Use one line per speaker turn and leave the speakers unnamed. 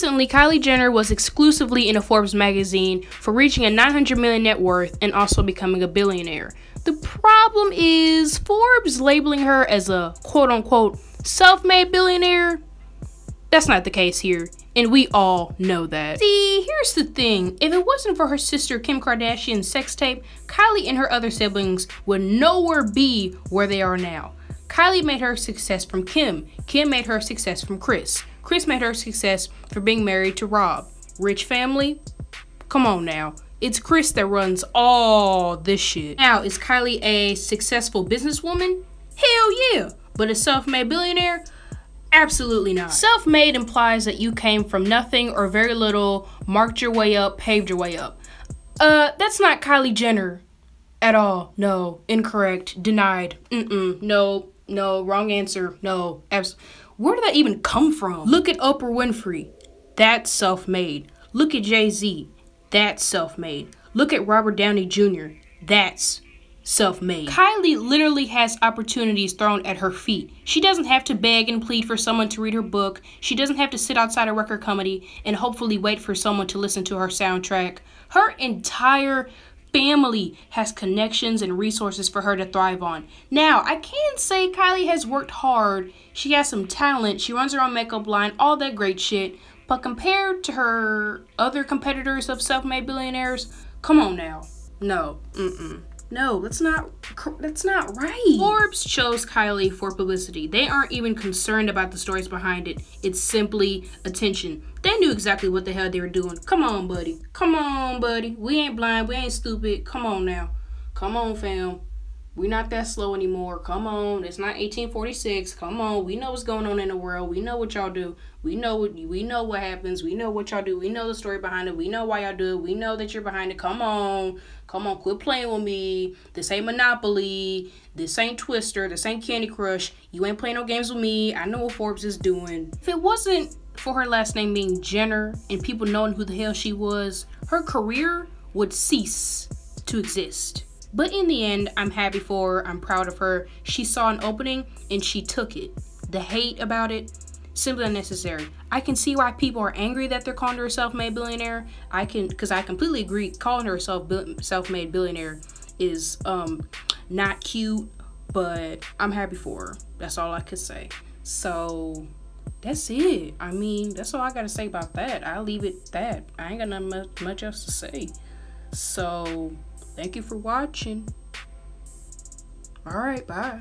Recently, Kylie Jenner was exclusively in a Forbes magazine for reaching a 900 million net worth and also becoming a billionaire. The problem is Forbes labeling her as a quote unquote self made billionaire. That's not the case here, and we all know that. See, here's the thing if it wasn't for her sister Kim Kardashian's sex tape, Kylie and her other siblings would nowhere be where they are now. Kylie made her success from Kim, Kim made her success from Kris. Kris made her success for being married to Rob. Rich family? Come on now. It's Kris that runs all this shit. Now, is Kylie a successful businesswoman? Hell yeah. But a self made billionaire? Absolutely not. Self made implies that you came from nothing or very little, marked your way up, paved your way up. Uh, that's not Kylie Jenner at all. No, incorrect, denied. Mm mm, no, no, wrong answer. No, abs- where did that even come from? Look at Oprah Winfrey. That's self made. Look at Jay Z. That's self made. Look at Robert Downey Jr. That's self made. Kylie literally has opportunities thrown at her feet. She doesn't have to beg and plead for someone to read her book. She doesn't have to sit outside a record company and hopefully wait for someone to listen to her soundtrack. Her entire family has connections and resources for her to thrive on. Now, I can say Kylie has worked hard. She has some talent. She runs her own makeup line, all that great shit. But compared to her other competitors of self-made billionaires, come on now. No. Mm-mm. No, that's not that's not right. Forbes chose Kylie for publicity. They aren't even concerned about the stories behind it. It's simply attention. They knew exactly what the hell they were doing. Come on, buddy. Come on, buddy. We ain't blind. We ain't stupid. Come on now. Come on, fam. We not that slow anymore. Come on. It's not 1846. Come on. We know what's going on in the world. We know what y'all do. We know what we know what happens. We know what y'all do. We know the story behind it. We know why y'all do it. We know that you're behind it. Come on. Come on. Quit playing with me. This ain't Monopoly. This ain't Twister. This ain't Candy Crush. You ain't playing no games with me. I know what Forbes is doing. If it wasn't for her last name being Jenner and people knowing who the hell she was, her career would cease to exist. But in the end, I'm happy for her. I'm proud of her. She saw an opening and she took it. The hate about it, simply unnecessary. I can see why people are angry that they're calling her a self-made billionaire. I can, because I completely agree. Calling her a self self-made billionaire is um not cute, but I'm happy for her. That's all I could say. So that's it. I mean, that's all I gotta say about that. I'll leave it that. I ain't got nothing much, much else to say. So Thank you for watching. All right, bye.